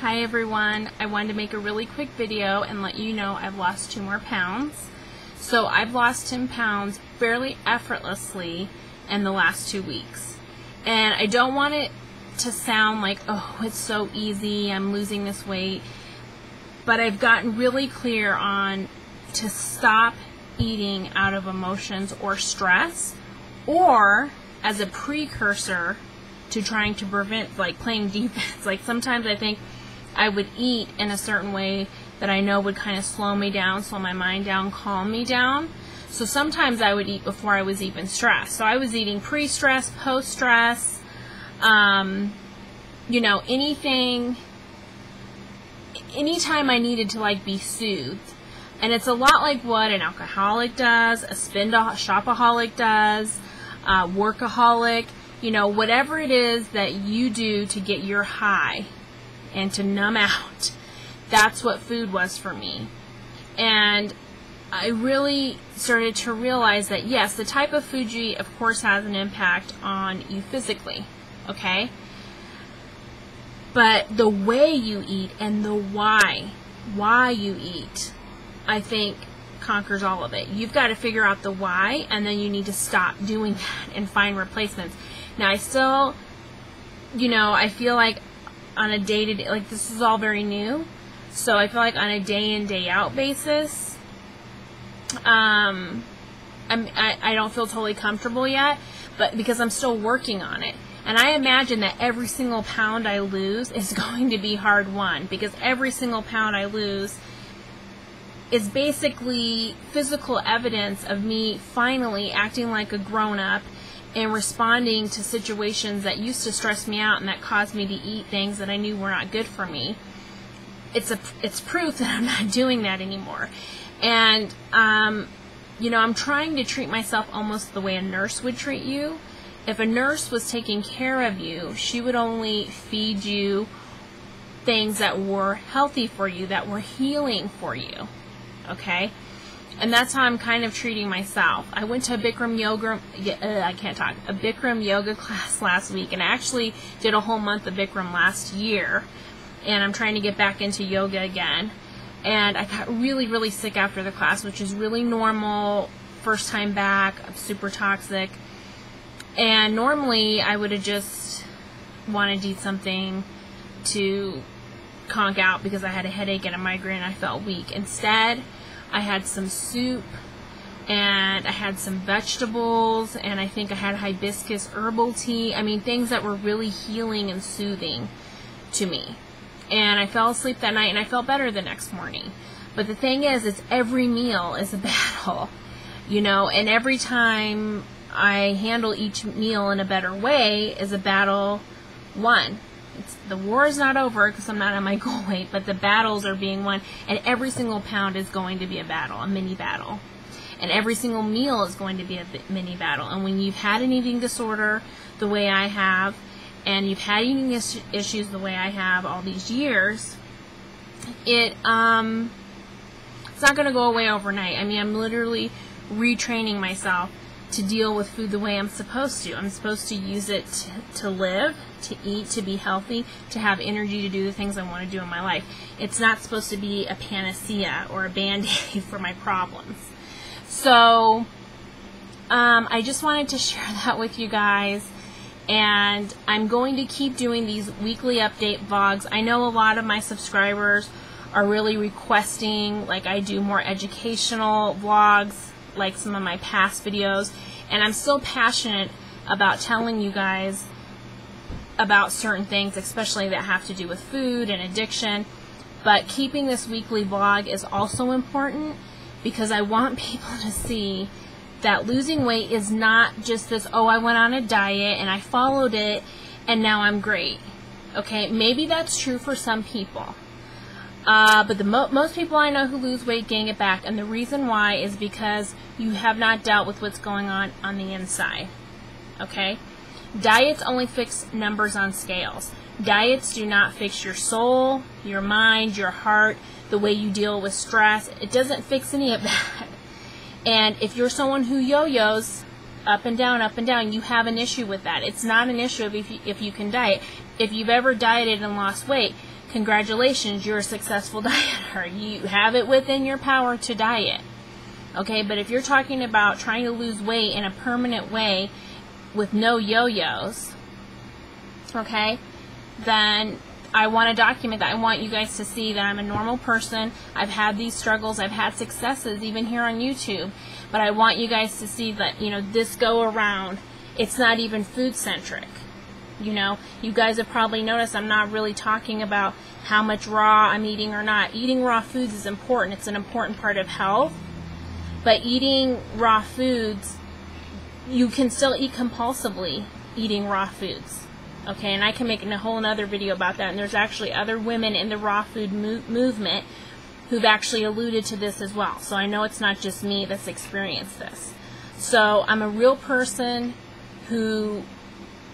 Hi everyone, I wanted to make a really quick video and let you know I've lost two more pounds. So I've lost 10 pounds fairly effortlessly in the last two weeks. And I don't want it to sound like, oh, it's so easy, I'm losing this weight. But I've gotten really clear on to stop eating out of emotions or stress or as a precursor to trying to prevent like playing defense. Like sometimes I think I would eat in a certain way that I know would kind of slow me down, slow my mind down, calm me down. So sometimes I would eat before I was even stressed. So I was eating pre-stress, post-stress, um, you know, anything, anytime I needed to like be soothed. And it's a lot like what an alcoholic does, a spend shopaholic does, workaholic, you know, whatever it is that you do to get your high and to numb out. That's what food was for me. And I really started to realize that yes, the type of food you eat, of course, has an impact on you physically, okay? But the way you eat and the why, why you eat, I think conquers all of it. You've got to figure out the why, and then you need to stop doing that and find replacements. Now, I still, you know, I feel like on a day to day, like this is all very new. So I feel like on a day in, day out basis, um, I'm, I, I don't feel totally comfortable yet, but because I'm still working on it. And I imagine that every single pound I lose is going to be hard won because every single pound I lose is basically physical evidence of me finally acting like a grown up and responding to situations that used to stress me out and that caused me to eat things that I knew were not good for me. It's a it's proof that I'm not doing that anymore. And um, you know, I'm trying to treat myself almost the way a nurse would treat you. If a nurse was taking care of you, she would only feed you things that were healthy for you, that were healing for you. Okay? And that's how I'm kind of treating myself. I went to a Bikram yoga, uh, I can't talk, a Bikram yoga class last week, and I actually did a whole month of Bikram last year, and I'm trying to get back into yoga again. And I got really, really sick after the class, which is really normal. First time back, I'm super toxic. And normally I would have just wanted to eat something to conk out because I had a headache and a migraine I felt weak. Instead, I had some soup and I had some vegetables and I think I had hibiscus herbal tea. I mean, things that were really healing and soothing to me. And I fell asleep that night and I felt better the next morning. But the thing is, it's every meal is a battle, you know, and every time I handle each meal in a better way is a battle won. The war is not over because I'm not at my goal weight, but the battles are being won, and every single pound is going to be a battle, a mini battle. And every single meal is going to be a mini battle. And when you've had an eating disorder the way I have, and you've had eating is issues the way I have all these years, it um, it's not going to go away overnight. I mean, I'm literally retraining myself to deal with food the way I'm supposed to. I'm supposed to use it to, live, to eat, to be healthy, to have energy to do the things I want to do in my life. It's not supposed to be a panacea or a band-aid for my problems. So, um, I just wanted to share that with you guys. And I'm going to keep doing these weekly update vlogs. I know a lot of my subscribers are really requesting, like I do more educational vlogs like some of my past videos and I'm still passionate about telling you guys about certain things especially that have to do with food and addiction. But keeping this weekly vlog is also important because I want people to see that losing weight is not just this oh I went on a diet and I followed it and now I'm great. Okay? Maybe that's true for some people uh, but the mo most people I know who lose weight gain it back, and the reason why is because you have not dealt with what's going on on the inside. Okay? Diets only fix numbers on scales. Diets do not fix your soul, your mind, your heart, the way you deal with stress. It doesn't fix any of that. And if you're someone who yo-yos up and down, up and down, you have an issue with that. It's not an issue if you, if you can diet. If you've ever dieted and lost weight, congratulations, you're a successful dieter. You have it within your power to diet. Okay, but if you're talking about trying to lose weight in a permanent way with no yo-yos, okay, then I want to document that. I want you guys to see that I'm a normal person. I've had these struggles. I've had successes even here on YouTube. But I want you guys to see that, you know, this go around, it's not even food centric. You know, you guys have probably noticed I'm not really talking about how much raw I'm eating or not. Eating raw foods is important. It's an important part of health. But eating raw foods, you can still eat compulsively eating raw foods. Okay, and I can make a whole another video about that. And there's actually other women in the raw food mo- movement who've actually alluded to this as well. So I know it's not just me that's experienced this. So I'm a real person who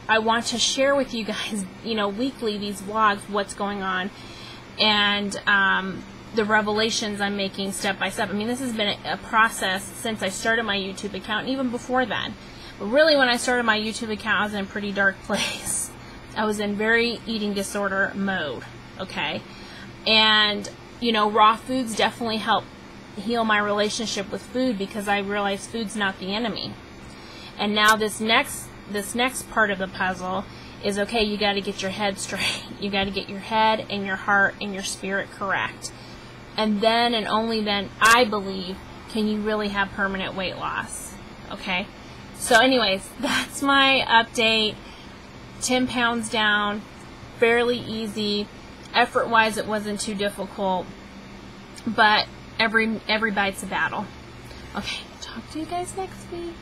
I want to share with you guys, you know, weekly these vlogs, what's going on, and um, the revelations I'm making step by step. I mean, this has been a, process since I started my YouTube account, and even before then. But really, when I started my YouTube account, I was in a pretty dark place. I was in very eating disorder mode, okay? And, you know, raw foods definitely help heal my relationship with food because I realized food's not the enemy. And now this next this next part of the puzzle is okay, you got to get your head straight. You got to get your head and your heart and your spirit correct. And then and only then, I believe, can you really have permanent weight loss. Okay? So, anyways, that's my update. 10 pounds down, fairly easy. Effort wise, it wasn't too difficult, but every every bite's a battle. Okay, talk to you guys next week.